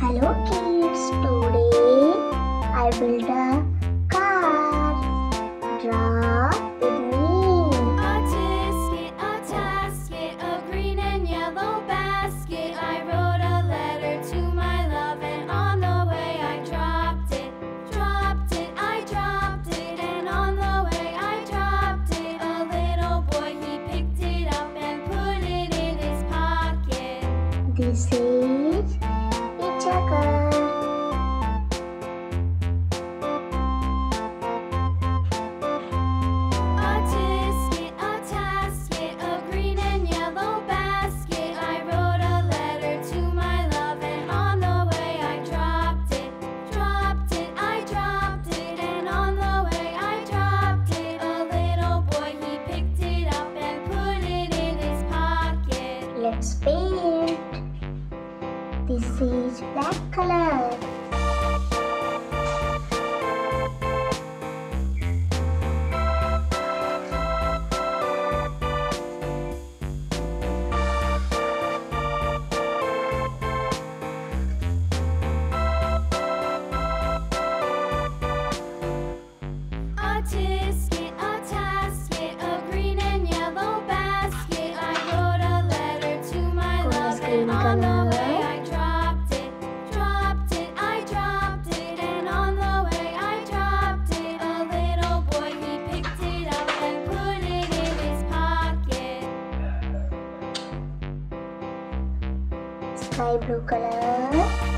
Hello kids, today I built a car. Draw with me. A tisket, a tasket, a green and yellow basket. I wrote a letter to my love, and on the way I dropped it, dropped it, I dropped it, and on the way I dropped it. A little boy he picked it up and put it in his pocket. This pocket. This is black color. And on the way I dropped it, dropped it, I dropped it, and on the way I dropped it. A little boy he picked it up and put it in his pocket. Sky blue color.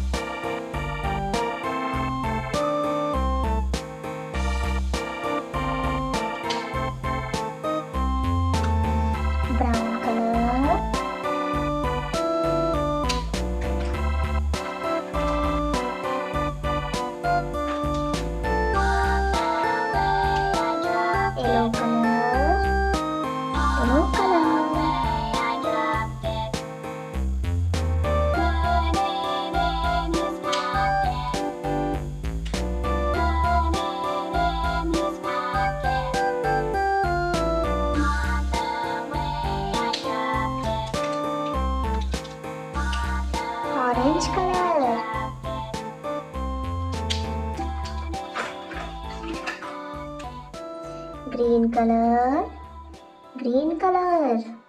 Orange color. Green color. Green color.